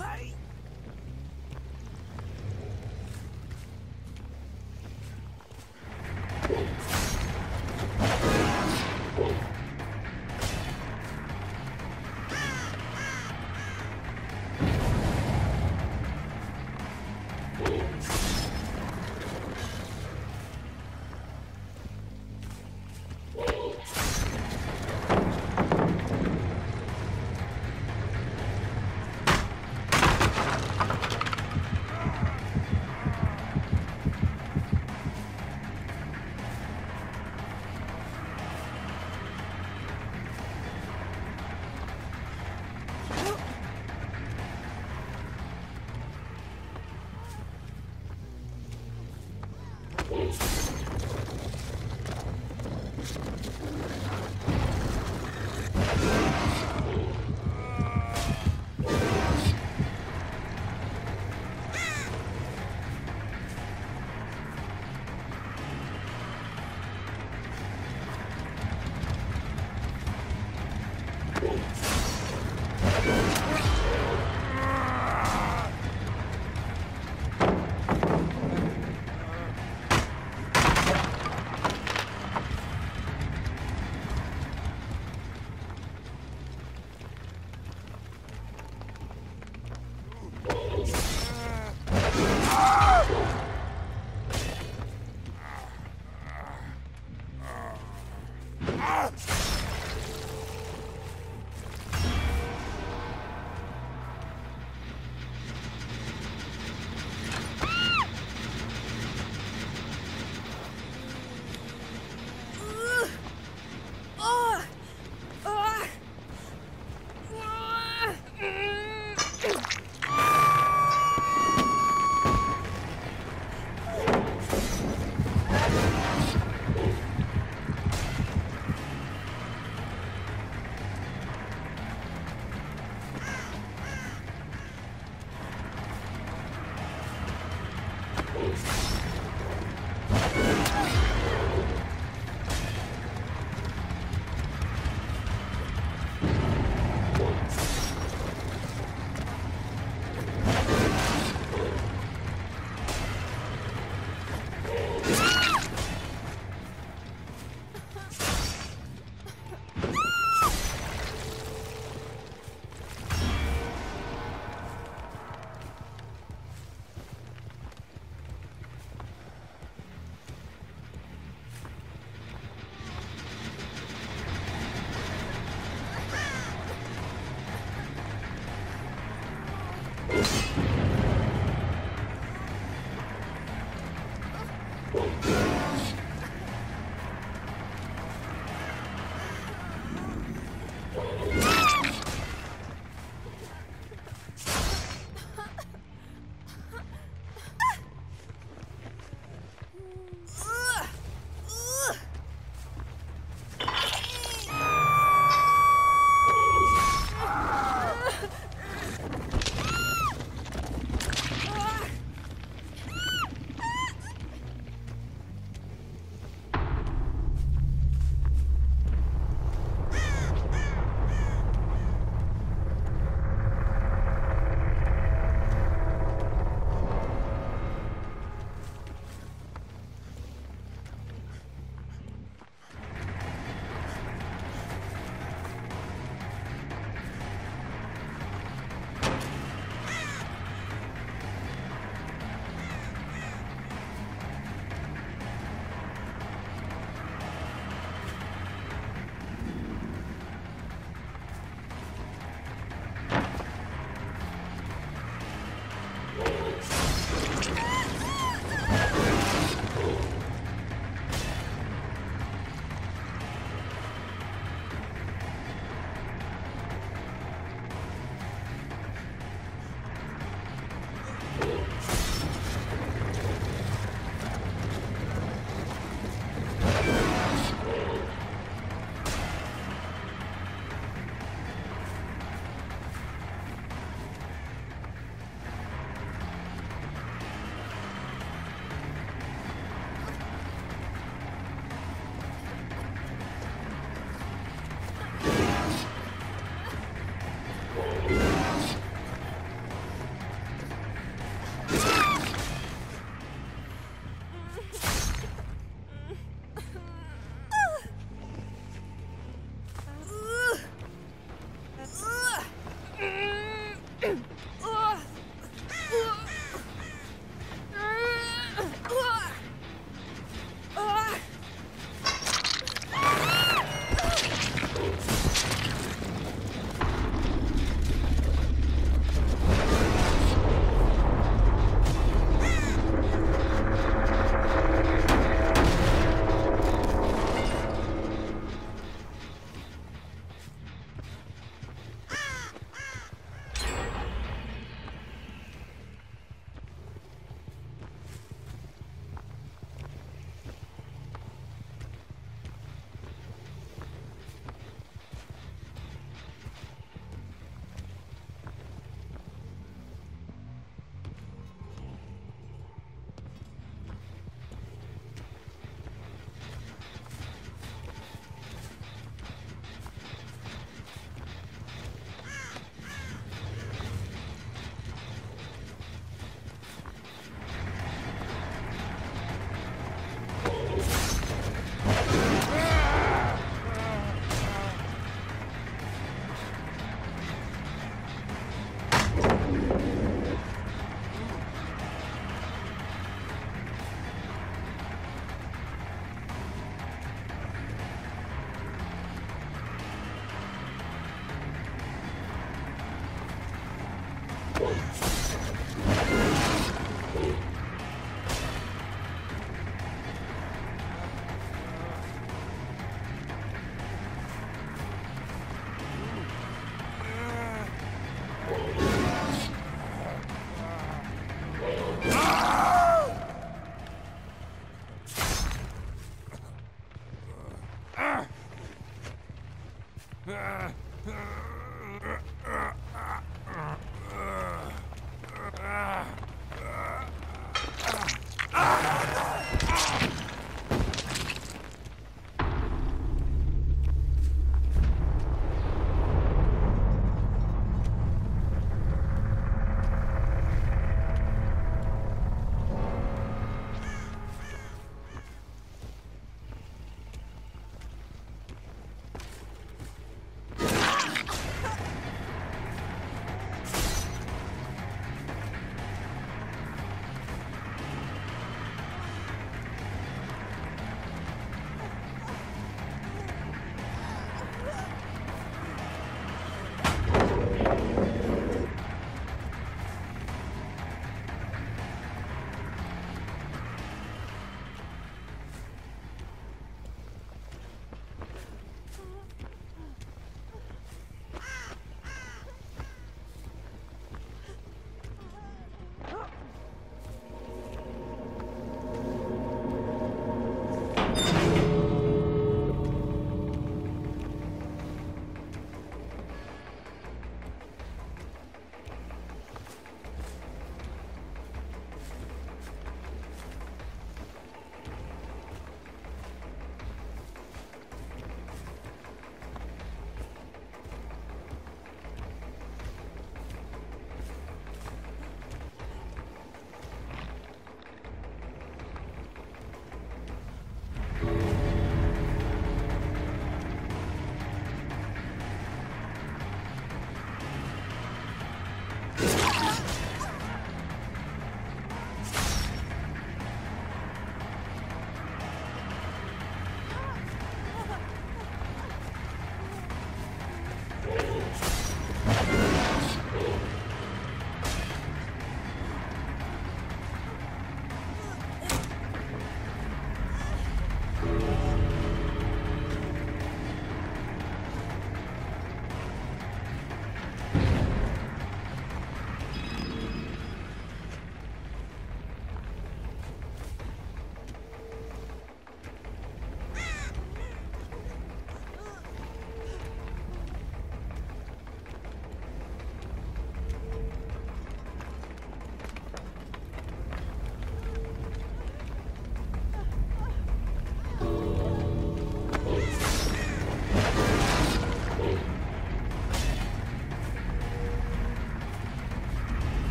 Hey!